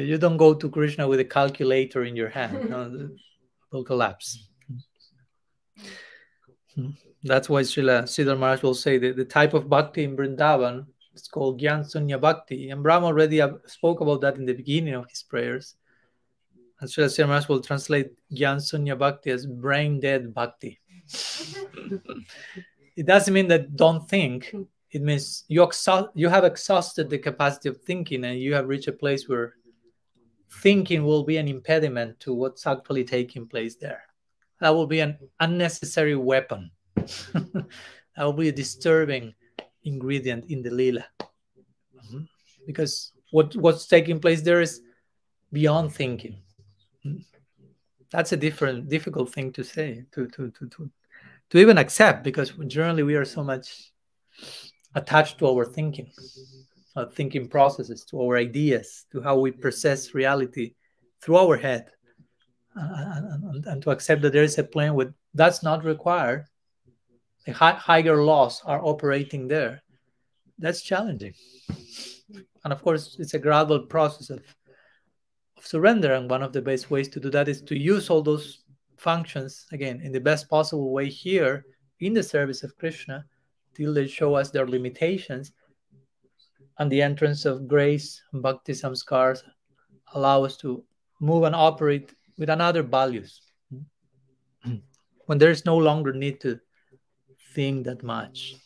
You don't go to Krishna with a calculator in your hand. No, will collapse. Hmm. That's why Srila Sridhar Maharaj will say that the type of bhakti in Vrindavan is called Gyan Sunya Bhakti. And Brahma already spoke about that in the beginning of his prayers. And Srila Sridhar Maharaj will translate Gyan Sunya Bhakti as brain dead bhakti. it doesn't mean that don't think. It means you, exha- you have exhausted the capacity of thinking and you have reached a place where thinking will be an impediment to what's actually taking place there. That will be an unnecessary weapon. that will be a disturbing ingredient in the lila. Mm-hmm. Because what, what's taking place there is beyond thinking. Mm-hmm. That's a different, difficult thing to say, to, to, to, to, to even accept, because generally we are so much attached to our thinking uh, thinking processes, to our ideas, to how we process reality through our head, and, and, to accept that there is a plane with that's not required. The high, higher laws are operating there. That's challenging, and of course, it's a gradual process of of surrender. And one of the best ways to do that is to use all those functions again in the best possible way here in the service of Krishna till they show us their limitations and the entrance of grace and bhakti samskars allow us to move and operate with another values. When there is no longer need to think that much